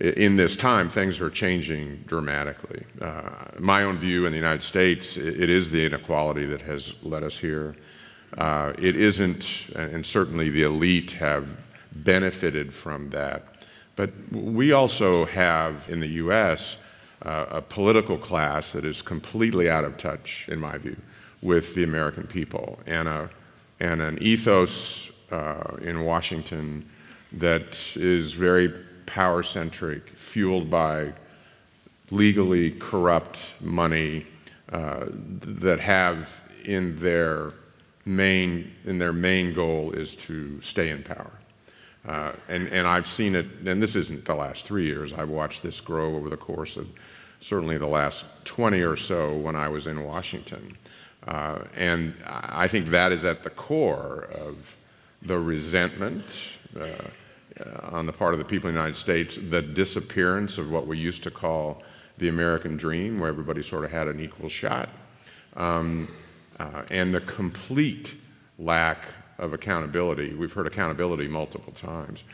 in this time, things are changing dramatically. Uh, my own view in the United States, it is the inequality that has led us here. Uh, it isn't, and certainly the elite have benefited from that. But we also have in the US uh, a political class that is completely out of touch, in my view, with the American people, and, a, and an ethos uh, in Washington that is very power centric, fueled by legally corrupt money uh, that have in their main in their main goal is to stay in power. Uh, and, and I've seen it, and this isn't the last three years, I've watched this grow over the course of certainly the last 20 or so when I was in Washington. Uh, and I think that is at the core of the resentment, uh, on the part of the people in the United States, the disappearance of what we used to call the American dream, where everybody sort of had an equal shot, um, uh, and the complete lack of accountability. We've heard accountability multiple times.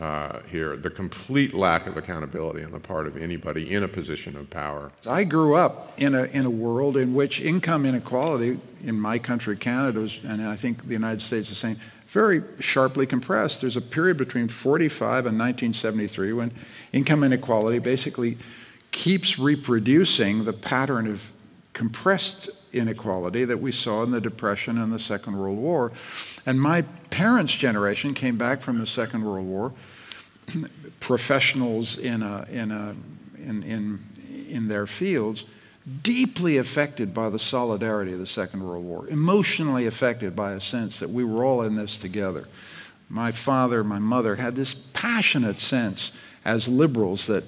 Uh, here, the complete lack of accountability on the part of anybody in a position of power. I grew up in a, in a world in which income inequality in my country, Canada, was, and I think the United States is the same, very sharply compressed. There's a period between 45 and 1973 when income inequality basically keeps reproducing the pattern of compressed inequality that we saw in the Depression and the Second World War. And my parents' generation came back from the Second World War, professionals in, a, in, a, in, in, in their fields deeply affected by the solidarity of the Second World War, emotionally affected by a sense that we were all in this together. My father, my mother had this passionate sense as liberals that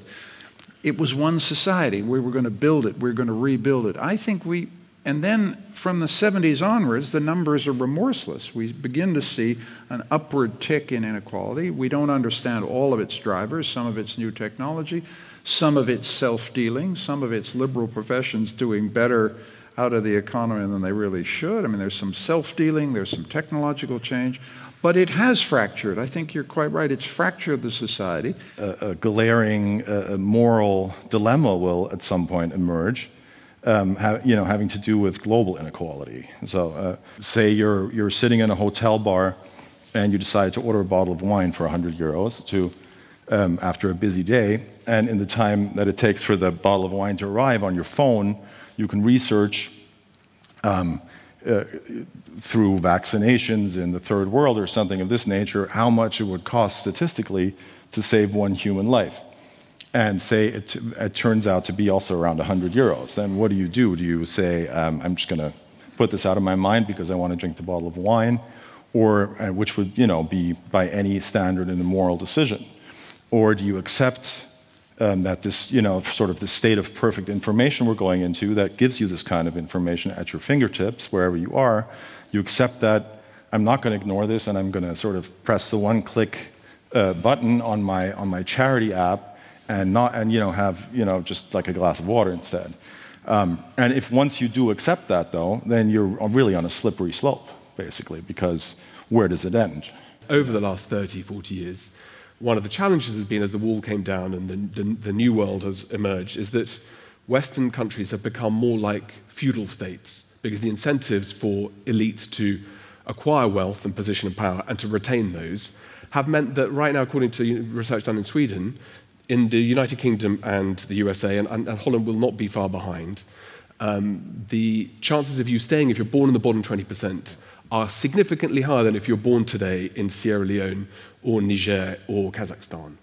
it was one society. We were going to build it, we were going to rebuild it. I think we, and then from the 70s onwards, the numbers are remorseless. We begin to see an upward tick in inequality. We don't understand all of its drivers, some of its new technology, some of it's self dealing, some of it's liberal professions doing better out of the economy than they really should. I mean, there's some self dealing, there's some technological change, but it has fractured. I think you're quite right. It's fractured the society. A, a glaring uh, moral dilemma will at some point emerge. Um, you know, having to do with global inequality. So, uh, say you're, you're sitting in a hotel bar and you decide to order a bottle of wine for 100 euros to um, after a busy day. And in the time that it takes for the bottle of wine to arrive on your phone, you can research um, uh, through vaccinations in the third world or something of this nature how much it would cost statistically to save one human life. And say it, it turns out to be also around 100 euros. Then what do you do? Do you say, um, I'm just going to put this out of my mind because I want to drink the bottle of wine? Or, uh, which would, you know, be by any standard in the moral decision. Or do you accept um, that this, you know, sort of the state of perfect information we're going into that gives you this kind of information at your fingertips wherever you are? You accept that I'm not going to ignore this and I'm going to sort of press the one click uh, button on my, on my charity app and, not, and you know, have you know, just like a glass of water instead. Um, and if once you do accept that, though, then you're really on a slippery slope, basically, because where does it end? Over the last 30, 40 years, one of the challenges has been as the wall came down and the, the, the, new world has emerged is that Western countries have become more like feudal states because the incentives for elites to acquire wealth and position of power and to retain those have meant that right now, according to research done in Sweden, in the United Kingdom and the USA, and, and, and Holland will not be far behind, um, the chances of you staying, if you're born in the bottom 20%, are significantly higher than if you're born today in Sierra Leone or Niger or Kazakhstan.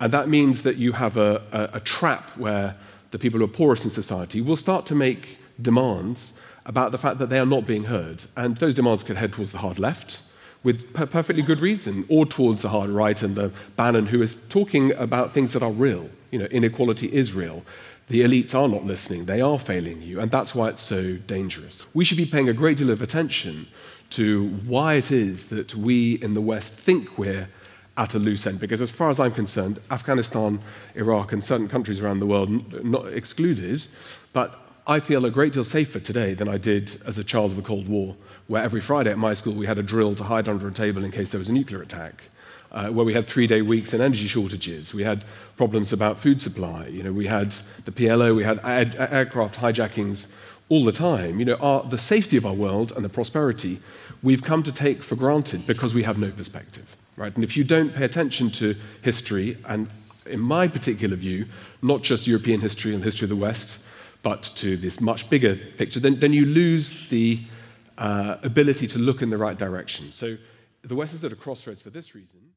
And that means that you have a, a, a trap where the people who are poorest in society will start to make demands about the fact that they are not being heard. And those demands could head towards the hard left with per perfectly good reason, or towards the hard right and the Bannon who is talking about things that are real. You know, inequality is real. The elites are not listening, they are failing you, and that's why it's so dangerous. We should be paying a great deal of attention to why it is that we in the West think we're at a loose end. Because as far as I'm concerned, Afghanistan, Iraq, and certain countries around the world, not excluded, but I feel a great deal safer today than I did as a child of the Cold War, where every Friday at my school we had a drill to hide under a table in case there was a nuclear attack. uh, where we had three-day weeks and energy shortages. We had problems about food supply. You know, we had the PLO, we had ad- aircraft hijackings all the time. You know, our, the safety of our world and the prosperity we've come to take for granted because we have no perspective, right? And if you don't pay attention to history, and in my particular view, not just European history and the history of the West, but to this much bigger picture, then, then you lose the uh, ability to look in the right direction. So the West is at a crossroads for this reason.